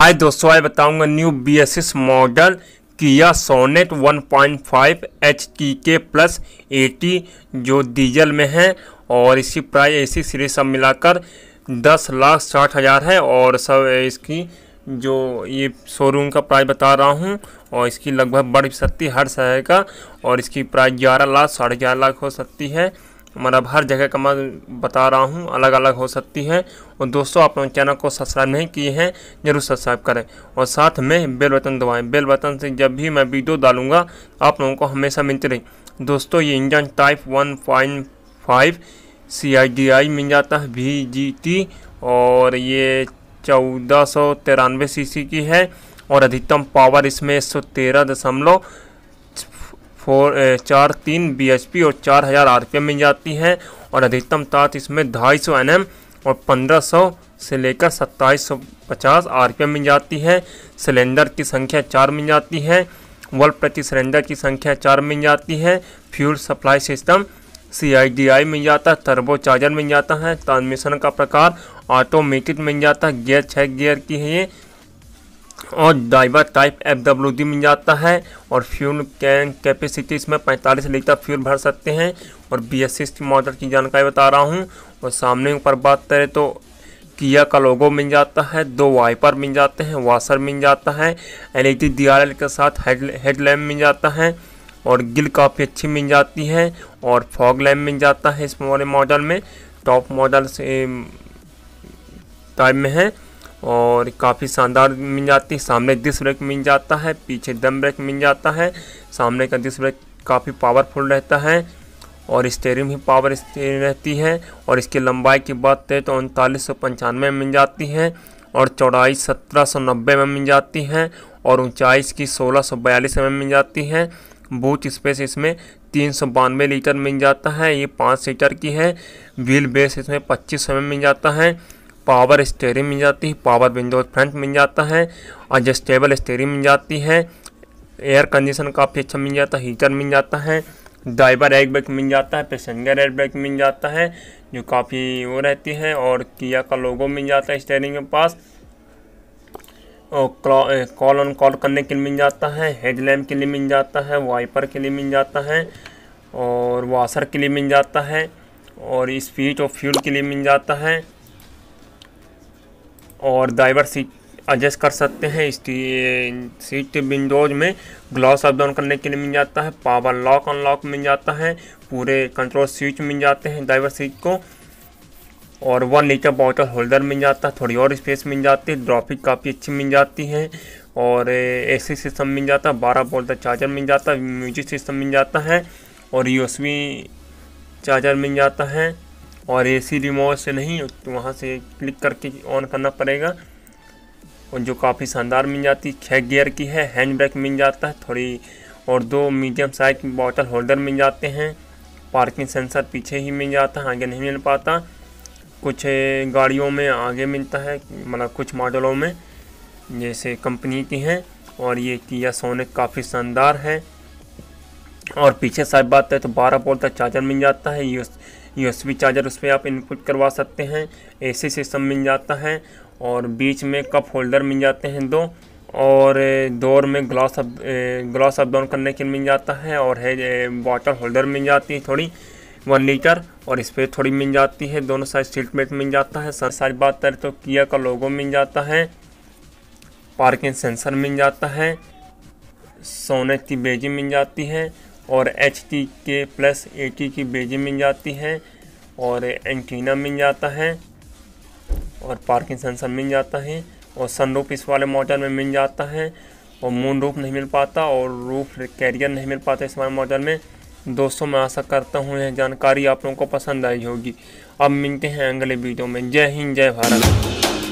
आज दोस्तों, आज बताऊँगा new B S S model Kia Sonet 1.5 H T K plus AT जो डीजल में है और इसकी प्राइस एसी सीरीज़ सब मिलाकर दस लाख साठ हज़ार है और सब इसकी जो ये शोरूम का प्राइस बता रहा हूँ और इसकी लगभग बढ़ सकती हर शहर का और इसकी प्राइस ग्यारह लाख साढ़े ग्यारह लाख हो सकती है। मतलब हर जगह का मैं बता रहा हूँ अलग अलग हो सकती है। और दोस्तों, आप लोग चैनल को सब्सक्राइब नहीं किए हैं, ज़रूर सब्सक्राइब करें। और साथ में बेल बटन दबाएँ। बेल बटन से जब भी मैं वीडियो डालूँगा, आप लोगों को हमेशा मिलती रही। दोस्तों, ये engine type one point five C I D I मिल जाता है वी जी टी और ये चौदह सौ तिरानवे सी सी की है। और अधिकतम पावर इसमें एक सौ तेरह दशमलव फोर चार, तीन पी और चार हज़ार आर मिल जाती है और अधिकतम ताकत इसमें ढाई सौ एन एम और पंद्रह सौ से लेकर सत्ताईस सौ पचास आर मिल जाती है। सिलेंडर की संख्या चार मिल जाती है। वोल्ट प्रति सिलेंडर की संख्या चार मिल जाती है। Fuel supply system C I D I मिल जाता है। टर्बो चार्जर मिल जाता है। ट्रांसमिशन का प्रकार ऑटोमेटिक मिल जाता है। गियर छः गियर की है ये। और driver type F W D मिल जाता है और फ्यूल कैन कैपेसिटी इसमें 45 लीटर फ्यूल भर सकते हैं और बी एस सी मॉडल की जानकारी बता रहा हूँ। और सामने ऊपर बात करें तो किया का लोगो मिल जाता है, दो वाइपर मिल जाते हैं वाशर मिल जाता है L E D D R L के साथ हेड हेडलैम्प मिल जाता है और गिल काफ़ी अच्छी मिल जाती है और फॉग लैम्प मिल जाता है इस वाले मॉडल में टॉप मॉडल से टाइप में है। और काफ़ी शानदार मिल जाती है। सामने डिस्क ब्रेक मिल जाता है, पीछे दम ब्रेक मिल जाता है। सामने का डिस्क ब्रेक काफ़ी पावरफुल रहता है और स्टेयरिंग भी पावर स्टेयरिंग रहती है और इसकी लंबाई की बात करें तो उनतालीस सौ पंचानवे में मिल जाती है और चौड़ाई सत्रह सौ नब्बे में मिल जाती है और ऊंचाई इसकी सोलह सौ बयालीस में मिल जाती है। बूथ स्पेस इसमें तीन सौ बानवे लीटर मिल जाता है। ये पाँच सीटर की है। व्हील बेस इसमें पच्चीस सौ में मिल जाता है। पावर स्टेयरिंग मिल जाती है पावर विंडो फ्रंट मिल जाता है एडजस्टेबल स्टेयरिंग मिल जाती है एयर कंडीशन काफ़ी अच्छा मिल जाता है हीटर मिल जाता है ड्राइवर एयर बैग मिल जाता है पैसेंजर एयर बैग मिल जाता है जो काफ़ी वो रहती है और किया का लोगो मिल जाता है स्टेयरिंग के पास और कॉल ऑन कॉल करने के लिए मिल जाता है हेडलैम्प के लिए मिल जाता है वाइपर के लिए मिल जाता है और वाशर के लिए मिल जाता है और स्पीड और फ्यूल के लिए मिल जाता है और ड्राइवर सीट एडजस्ट कर सकते हैं। इस सीट विंडोज़ में ग्लास अप डाउन करने के लिए मिल जाता है, पावर लॉक अनलॉक मिल जाता है, पूरे कंट्रोल स्विच मिल जाते हैं ड्राइवर सीट को, और वन लीटर बॉटल होल्डर मिल जाता है, थोड़ी और स्पेस मिल जाती है ड्रॉपिक काफ़ी अच्छी मिल जाती है, और एसी सिस्टम मिल जाता है, बारह वोल्ट चार्जर मिल जाता है म्यूज़िक सिस्टम मिल जाता है, और यूएसबी चार्जर मिल जाता है। और एसी रिमोट से नहीं तो वहाँ से क्लिक करके ऑन करना पड़ेगा। और जो काफ़ी शानदार मिल जाती है छः गियर की है हैंड ब्रेक मिल जाता है, थोड़ी और दो मीडियम साइज़ बॉटल होल्डर मिल जाते हैं। पार्किंग सेंसर पीछे ही मिल जाता है आगे नहीं मिल पाता। कुछ गाड़ियों में आगे मिलता है मतलब कुछ मॉडलों में, जैसे कंपनी की हैं, और ये किया सोने काफ़ी शानदार है। और पीछे साइड बात है तो बारह वोल्ट तक चार्जर मिल जाता है यू यूएसबी चार्जर उस पर आप इनपुट करवा सकते हैं एसी सिस्टम मिल जाता है और बीच में कप होल्डर मिल जाते हैं दो और डोर में glass up glass up down करने के मिल जाता है और है वाटर होल्डर मिल जाती है थोड़ी वन लीटर और इस पर थोड़ी मिल जाती है, दोनों साइड सीट मेट मिल जाता है, सर साइज़ बात करें तो किया का लोगो मिल जाता है पार्किंग सेंसर मिल जाता है सोने की बेजी मिल जाती है और H T K plus A T की बेजी मिल जाती है और एंटीना मिल जाता है और पार्किंग सेंसर मिल जाता है और सनरूफ इस वाले मॉडल में मिल जाता है और मून रूफ नहीं मिल पाता और रूफ कैरियर नहीं मिल पाता इस वाले मॉडल में। दोस्तों, मैं आशा करता हूँ यह जानकारी आप लोगों को पसंद आई होगी। अब मिलते हैं अगले वीडियो में। जय हिंद, जय भारत।